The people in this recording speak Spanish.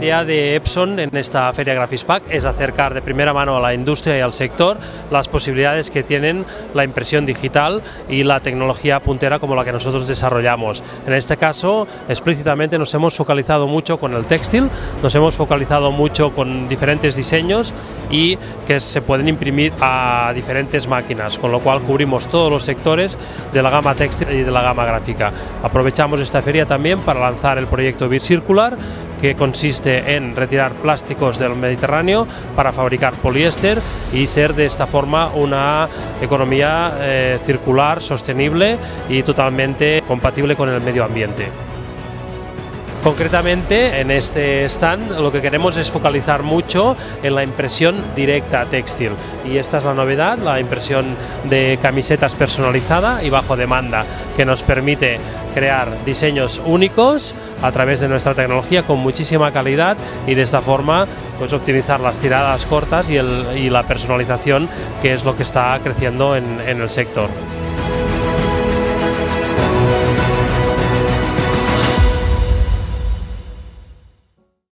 idea de Epson en esta feria Graphispack es acercar de primera mano a la industria y al sector las posibilidades que tienen la impresión digital y la tecnología puntera como la que nosotros desarrollamos. En este caso, explícitamente nos hemos focalizado mucho con el textil, nos hemos focalizado mucho con diferentes diseños y que se pueden imprimir a diferentes máquinas, con lo cual cubrimos todos los sectores de la gama textil y de la gama gráfica. Aprovechamos esta feria también para lanzar el proyecto Circular que consiste en retirar plásticos del Mediterráneo para fabricar poliéster y ser de esta forma una economía eh, circular, sostenible y totalmente compatible con el medio ambiente. Concretamente, en este stand lo que queremos es focalizar mucho en la impresión directa textil. Y esta es la novedad, la impresión de camisetas personalizada y bajo demanda, que nos permite crear diseños únicos a través de nuestra tecnología con muchísima calidad y de esta forma pues optimizar las tiradas cortas y, la personalización que es lo que está creciendo en el sector.